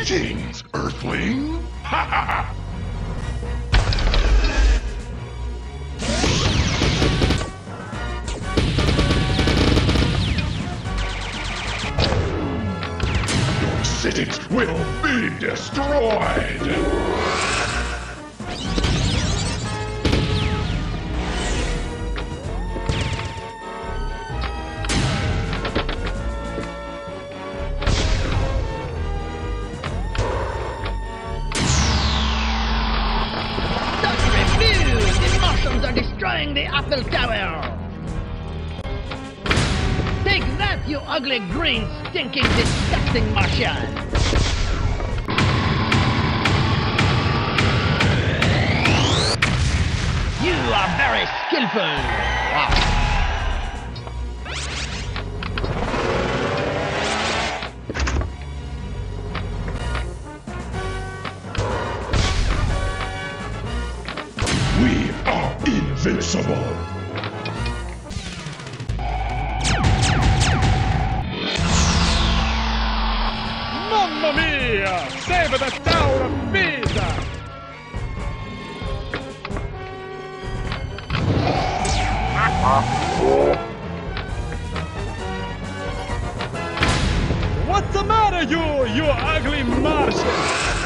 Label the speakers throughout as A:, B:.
A: Greetings, Earthling! Your cities will be destroyed!
B: You ugly, green, stinking, disgusting Martian! You are very skillful! Wow.
A: We are invincible!
C: Save the Tower of Pisa! What's the matter, you, you ugly Martian?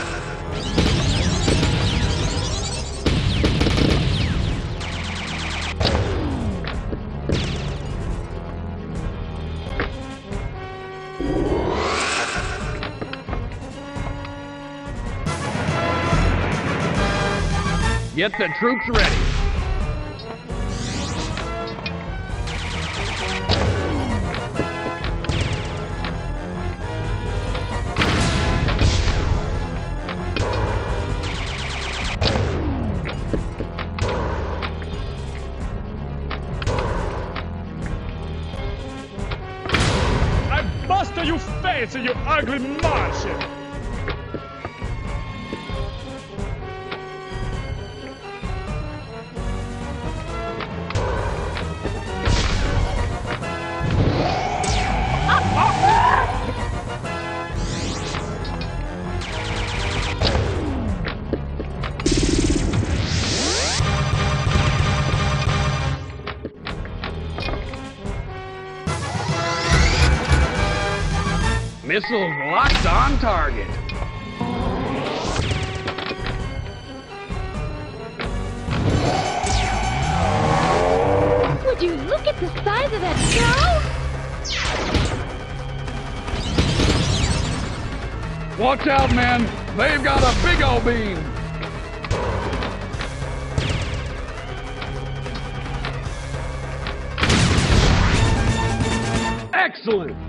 D: Get the troops ready.
C: I bust you face, you ugly Martian!
D: Missiles locked on target.
E: Would you look at the size of that cow?
D: Watch out, men. They've got a big old beam. Excellent.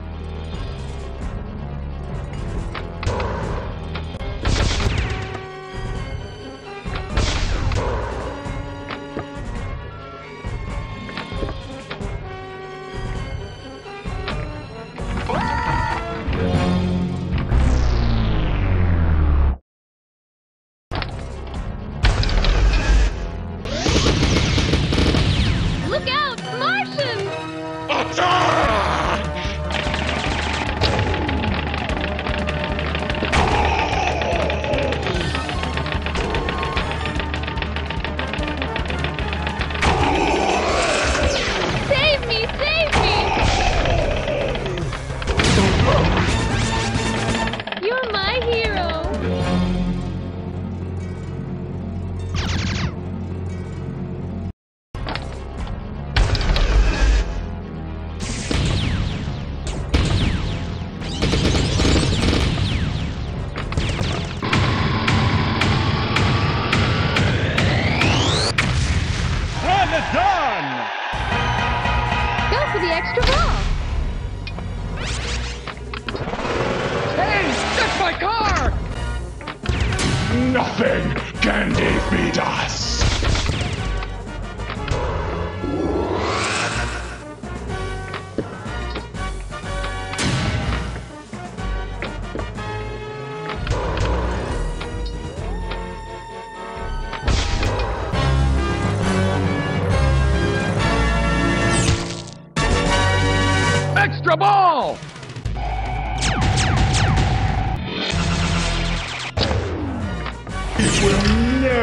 E: For the extra ball.
D: Hey, that's my car!
A: Nothing can defeat us!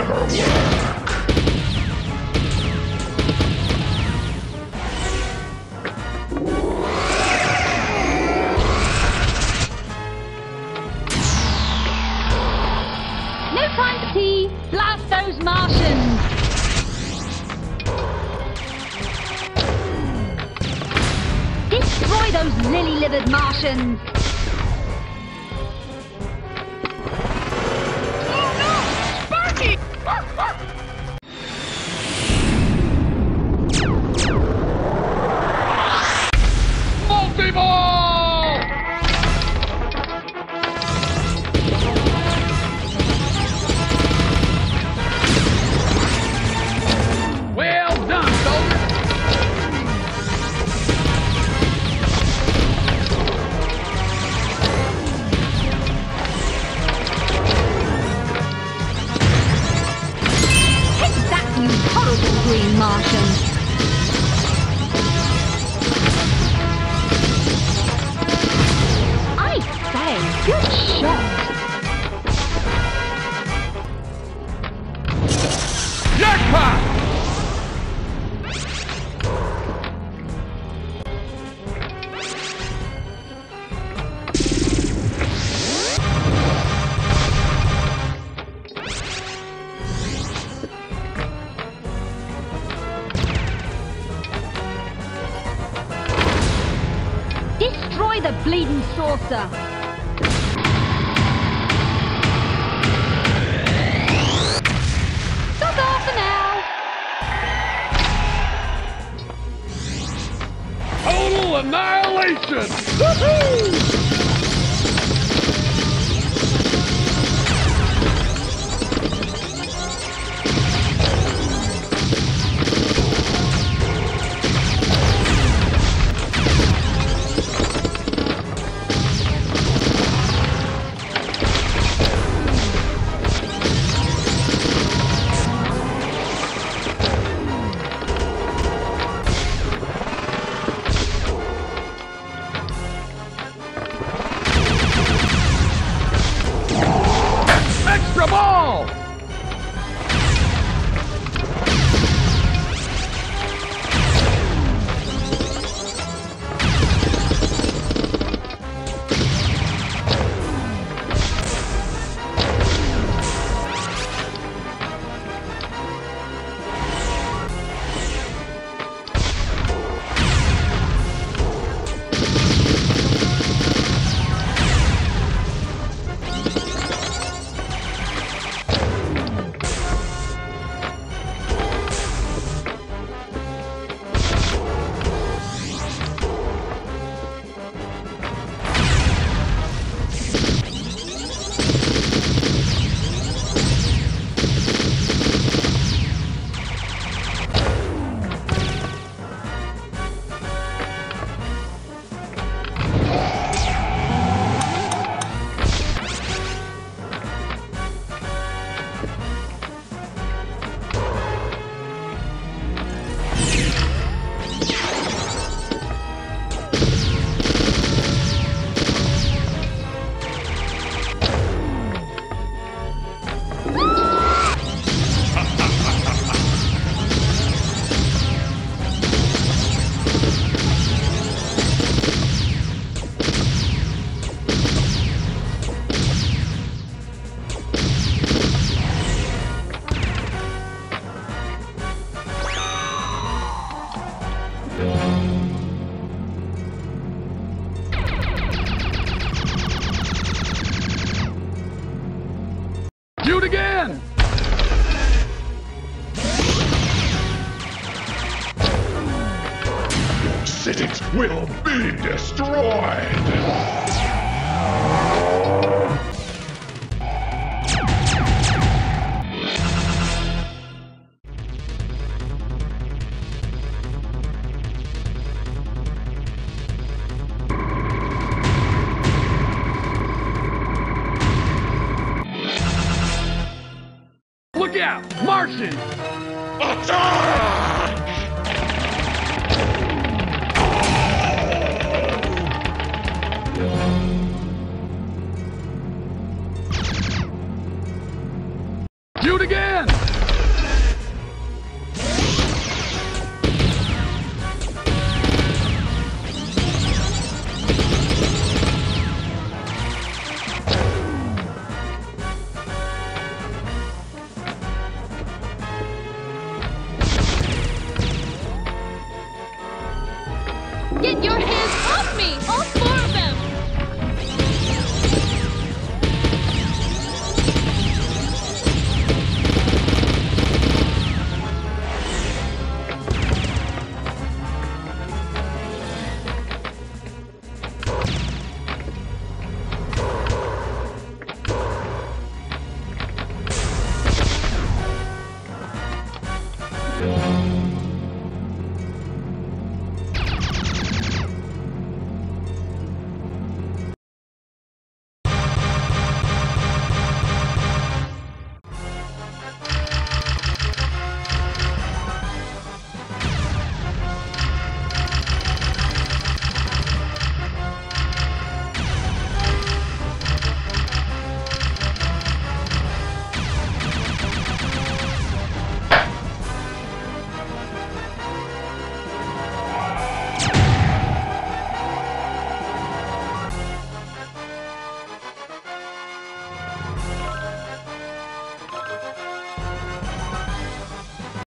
A: Never work.
E: No time for tea. Blast those Martians. Destroy those lily-livered Martians. Saucer. That's all for now.
D: Total annihilation! Woohoo!
A: Will be destroyed.
D: Look out! Martian!
A: Attack! Shoot again!